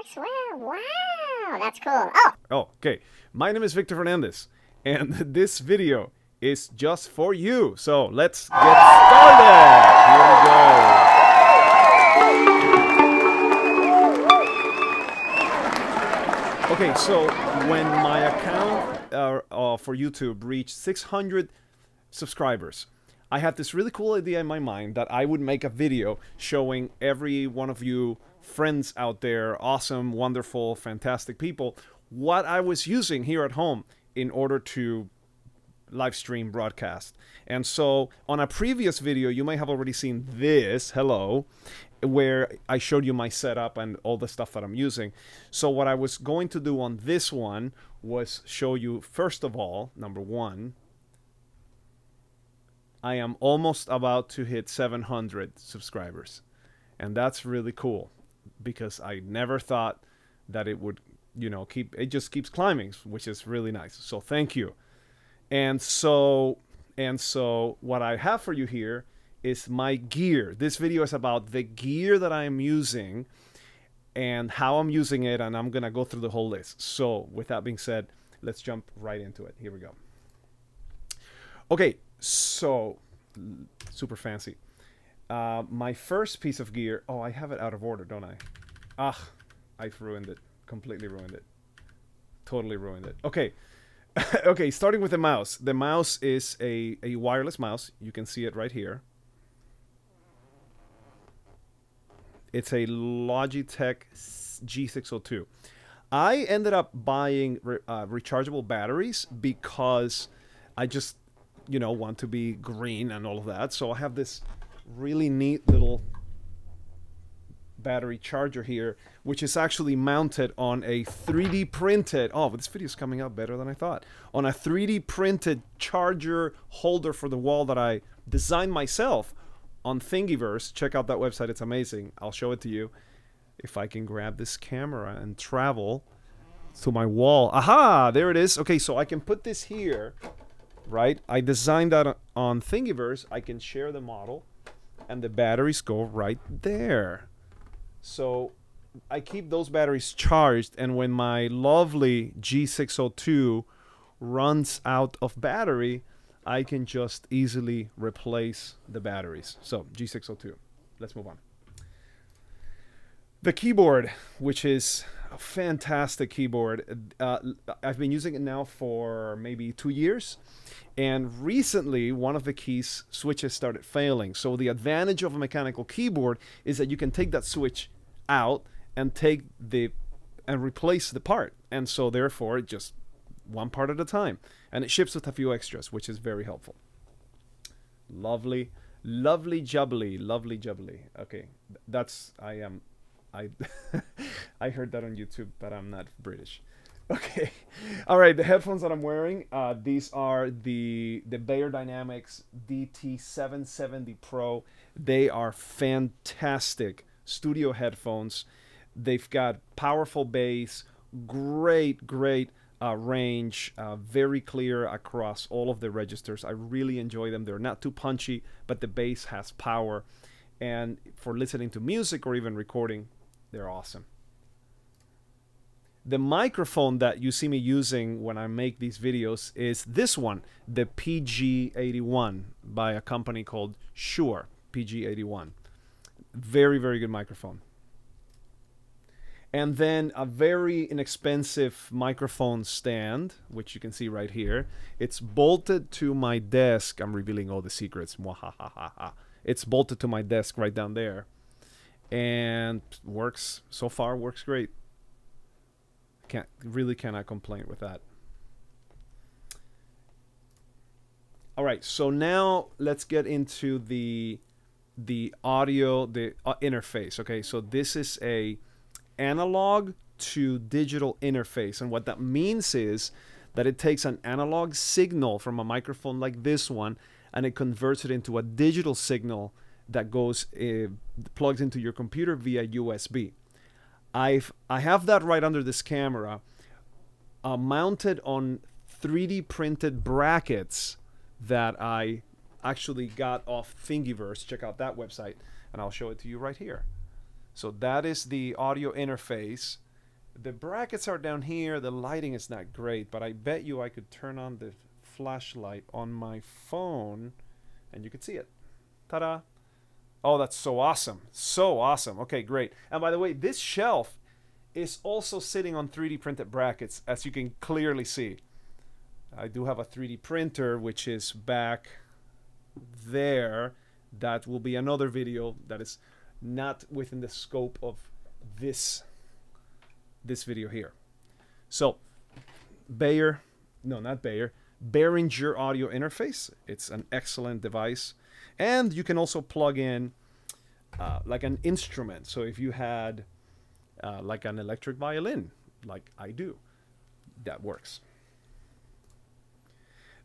works well. Wow, that's cool. Oh, Oh, okay. My name is Victor Fernandez, and this video is just for you. So let's get started. Here we go. Okay, so when my account uh, uh, for YouTube reached 600 subscribers, I had this really cool idea in my mind that I would make a video showing every one of you friends out there, awesome, wonderful, fantastic people, what I was using here at home in order to live stream broadcast. And so on a previous video, you may have already seen this, hello, where I showed you my setup and all the stuff that I'm using. So what I was going to do on this one was show you, first of all, number one, I am almost about to hit 700 subscribers. And that's really cool because I never thought that it would, you know, keep, it just keeps climbing, which is really nice. So thank you. And so, and so what I have for you here is my gear. This video is about the gear that I am using and how I'm using it, and I'm gonna go through the whole list. So, with that being said, let's jump right into it. Here we go. Okay, so super fancy. Uh, my first piece of gear. Oh, I have it out of order, don't I? Ah, I've ruined it. Completely ruined it. Totally ruined it. Okay. okay, starting with the mouse. The mouse is a, a wireless mouse. You can see it right here. It's a Logitech G602. I ended up buying re- uh, rechargeable batteries because I just, you know, want to be green and all of that. So I have this really neat little battery charger here, which is actually mounted on a 3D printed. Oh, this video is coming out better than I thought. On a 3D printed charger holder for the wall that I designed myself on Thingiverse. Check out that website; it's amazing. I'll show it to you if I can grab this camera and travel to my wall. Aha! There it is. Okay, so I can put this here, right? I designed that on Thingiverse. I can share the model, and the batteries go right there. So I keep those batteries charged, and when my lovely G602 runs out of battery, I can just easily replace the batteries. So G602. Let's move on. The keyboard, which is a fantastic keyboard. Uh, I've been using it now for maybe two years. And recently, one of the keys switches started failing. So the advantage of a mechanical keyboard is that you can take that switch out and take the and replace the part. And so therefore, just one part at a time. And it ships with a few extras, which is very helpful. Lovely, lovely jubbly, lovely jubbly. Okay, that's I am, I, I heard that on YouTube, but I'm not British. Okay, all right. The headphones that I'm wearing, uh, these are the the Beyerdynamics DT770 Pro. They are fantastic studio headphones. They've got powerful bass, great, great uh, range, uh, very clear across all of the registers. I really enjoy them. They're not too punchy, but the bass has power. And for listening to music or even recording, they're awesome. The microphone that you see me using when I make these videos is this one, the PG81 by a company called Shure PG81. Very, very good microphone and then a very inexpensive microphone stand, which you can see right here. It's bolted to my desk. I'm revealing all the secrets. It's bolted to my desk right down there, and works so far. Works great. Can't really cannot complain with that. All right, so now let's get into the the audio, the uh, interface. Okay, so this is a analog to digital interface. And what that means is that it takes an analog signal from a microphone like this one and it converts it into a digital signal that goes uh, plugs into your computer via USB. I've I have that right under this camera, uh, mounted on 3D printed brackets that I actually got off Thingiverse. Check out that website, and I'll show it to you right here. So that is the audio interface. The brackets are down here. The lighting is not great, but I bet you I could turn on the flashlight on my phone and you could see it. Ta-da! Oh, that's so awesome. So awesome. Okay, great. And by the way, this shelf is also sitting on 3D printed brackets, as you can clearly see. I do have a 3D printer, which is back there. That will be another video that is not within the scope of this this video here. So, Bayer, no, not Bayer, Behringer audio interface. It's an excellent device. And you can also plug in uh, like an instrument. So if you had uh, like an electric violin, like I do, that works.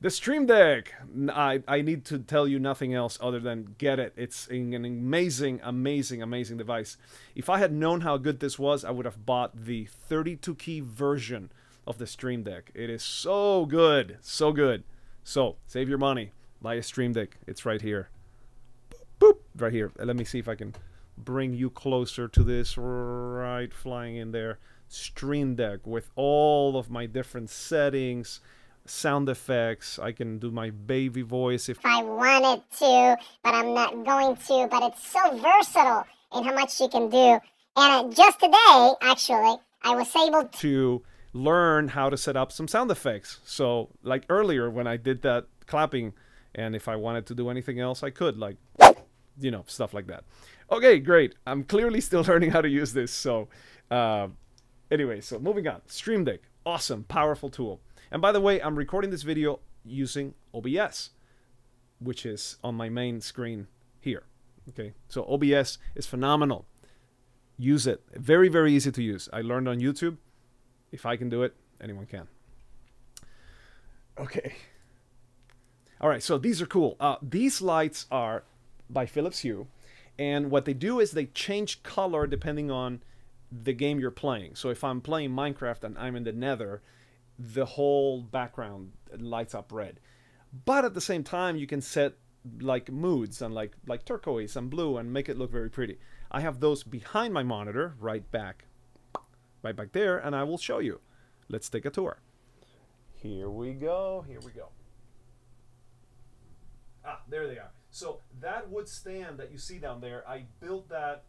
The Stream Deck. I, I need to tell you nothing else other than get it. It's an amazing, amazing, amazing device. If I had known how good this was, I would have bought the 32 key version of the Stream Deck. It is so good, so good. So save your money, a Stream Deck. It's right here. Boop, boop, right here. Let me see if I can bring you closer to this. Right, flying in there. Stream Deck with all of my different settings, sound effects. I can do my baby voice if I wanted to, but I'm not going to. But it's so versatile in how much you can do. And uh, just today, actually, I was able to learn how to set up some sound effects. So, like earlier when I did that clapping, and if I wanted to do anything else, I could, like, you know, stuff like that. Okay, great. I'm clearly still learning how to use this. So, uh, anyway, so moving on. Stream Deck, awesome, powerful tool. And by the way, I'm recording this video using OBS, which is on my main screen here. Okay, so OBS is phenomenal. Use it. Very, very easy to use. I learned on YouTube. If I can do it, anyone can. Okay. All right, so these are cool. Uh, these lights are by Philips Hue, and what they do is they change color depending on the game you're playing. So if I'm playing Minecraft and I'm in the Nether, the whole background lights up red. But at the same time, you can set like moods and like like turquoise and blue and make it look very pretty. I have those behind my monitor, right back, right back there, and I will show you. Let's take a tour. Here we go. Here we go. Ah, there they are. So that wood stand that you see down there, I built that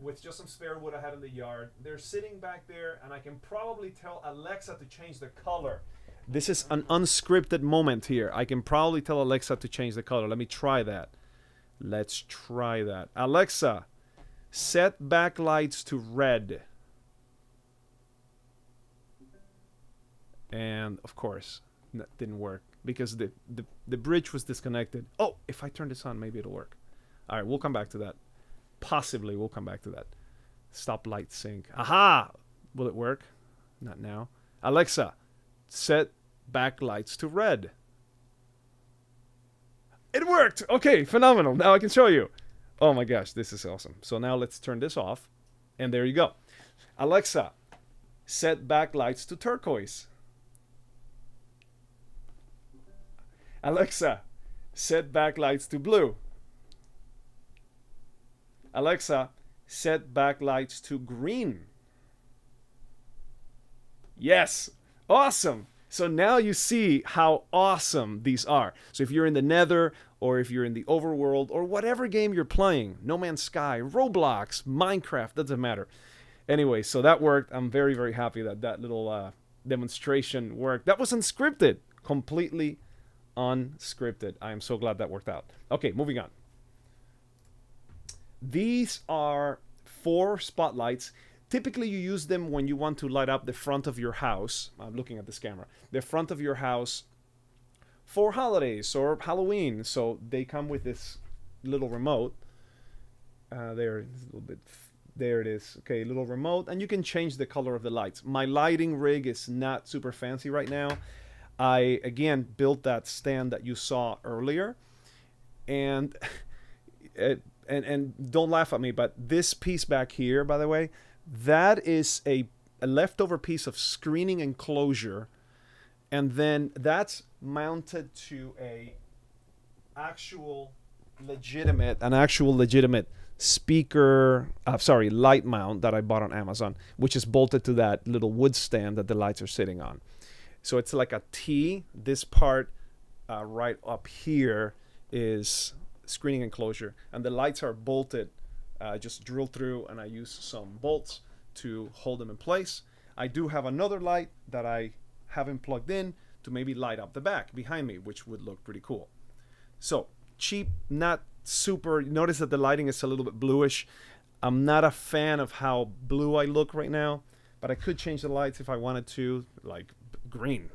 with just some spare wood I had in the yard. They're sitting back there, and I can probably tell Alexa to change the color. This is an unscripted moment here. I can probably tell Alexa to change the color. Let me try that. Let's try that. Alexa, set backlights to red. And of course, that didn't work because the, the, the bridge was disconnected. Oh, if I turn this on, maybe it'll work. All right, we'll come back to that. Possibly we'll come back to that. Stop light sync. Aha! Will it work? Not now. Alexa, set backlights to red. It worked! Okay, phenomenal. Now I can show you. Oh my gosh, this is awesome. So now let's turn this off. And there you go. Alexa, set backlights to turquoise. Alexa, set backlights to blue. Alexa, set backlights to green. Yes, awesome. So now you see how awesome these are. So if you're in the Nether, or if you're in the Overworld, or whatever game you're playing, No Man's Sky, Roblox, Minecraft, doesn't matter. Anyway, so that worked. I'm very, very happy that that little uh, demonstration worked. That was unscripted, completely unscripted. I am so glad that worked out. Okay, moving on. These are four spotlights. Typically, you use them when you want to light up the front of your house. I'm looking at this camera. The front of your house for holidays or Halloween. So they come with this little remote. Uh, there, a little bit. There it is. Okay, little remote, and you can change the color of the lights. My lighting rig is not super fancy right now. I again built that stand that you saw earlier, and it, and and don't laugh at me, but this piece back here, by the way, that is a, a leftover piece of screening enclosure, and then that's mounted to a actual legitimate an actual legitimate speaker, uh, sorry, light mount that I bought on Amazon, which is bolted to that little wood stand that the lights are sitting on. So it's like a T. This part uh, right up here is screening enclosure, and the lights are bolted, uh, just drilled through, and I use some bolts to hold them in place. I do have another light that I haven't plugged in to maybe light up the back behind me, which would look pretty cool. So cheap, not super. Notice that the lighting is a little bit bluish. I'm not a fan of how blue I look right now, but I could change the lights if I wanted to, like green.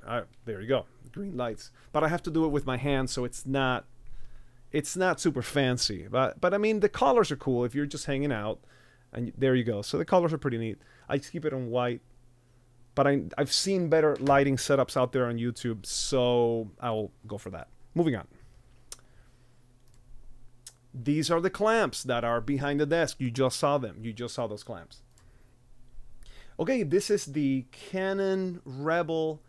There you go, green lights. But I have to do it with my hands, so it's not it's not super fancy. But but I mean the colors are cool if you're just hanging out, and there you go. So the colors are pretty neat. I keep it on white. But I, I've seen better lighting setups out there on YouTube, so I'll go for that. Moving on. These are the clamps that are behind the desk. You just saw them. You just saw those clamps. Okay, this is the Canon Rebel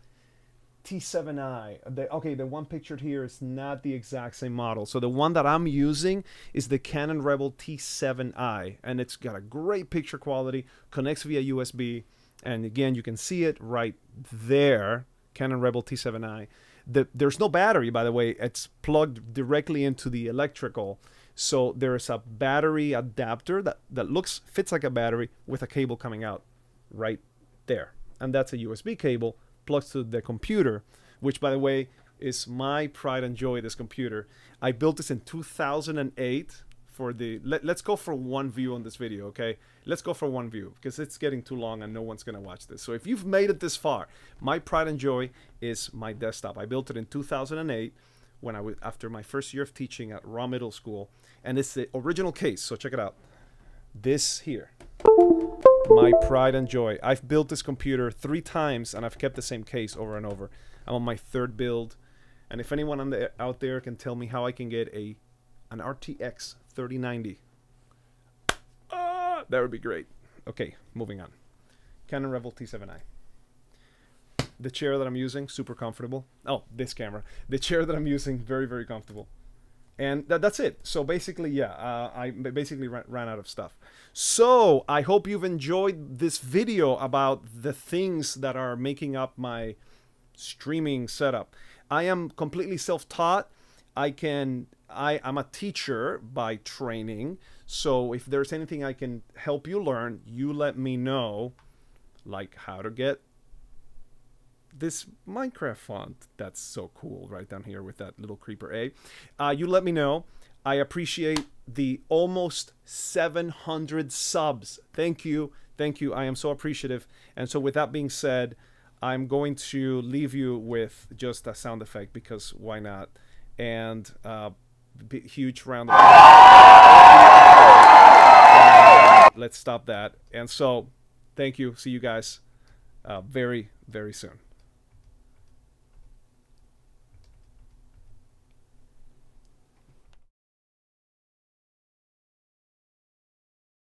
T7i. The, okay, the one pictured here is not the exact same model. So the one that I'm using is the Canon Rebel T7i, and it's got a great picture quality, connects via USB, and again, you can see it right there, Canon Rebel T7i. The, there's no battery, by the way. It's plugged directly into the electrical. So there's a battery adapter that, that looks fits like a battery with a cable coming out right there. And that's a USB cable plugs to the computer, which by the way is my pride and joy this computer. I built this in 2008 for the let, us go for one view on this video, okay? Let's go for one view because it's getting too long and no one's going to watch this. So if you've made it this far, my pride and joy is my desktop. I built it in 2008 when I was after my first year of teaching at Raw Middle School and it's the original case. So check it out. This here. My pride and joy. I've built this computer three times and I've kept the same case over and over. I'm on my third build. And if anyone the, out there can tell me how I can get a an RTX 3090, ah, that would be great. Okay, moving on. Canon Rebel T7i. The chair that I'm using, super comfortable. Oh, this camera. The chair that I'm using, very, very comfortable and that, that's it. So basically yeah uh, i basically ran, ran, out of stuff. So i hope you've enjoyed this video about the things that are making up my streaming setup. I am completely self-taught. I can i am a teacher by training. So if there's anything i can help you learn you let me know like how to get this Minecraft font that's so cool right down here with that little creeper A. Uh, you let me know. I appreciate the almost 700 subs. Thank you. Thank you. I am so appreciative. And so, with that being said, I'm going to leave you with just a sound effect because why not? And uh, huge round of let's stop that. And so, thank you. See you guys uh, very, very soon.